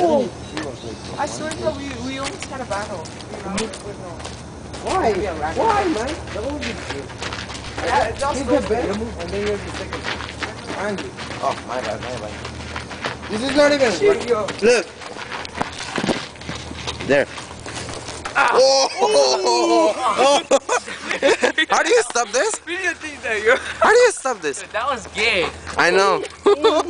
No! I swear to God, we, we almost had a battle. Why? Why, man? That would be good. Yeah, just the and then you have the second. Andy. Oh, my bad, my bad. This is not even. Look. There. Ah. Oh! How do you stop this? How do you stop this? That was gay. I know.